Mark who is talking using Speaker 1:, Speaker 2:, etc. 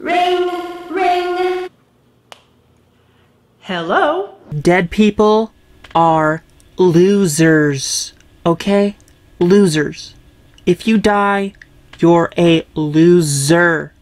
Speaker 1: Ring, ring.
Speaker 2: Hello?
Speaker 3: Dead people are losers. Okay? Losers. If you die, you're a loser.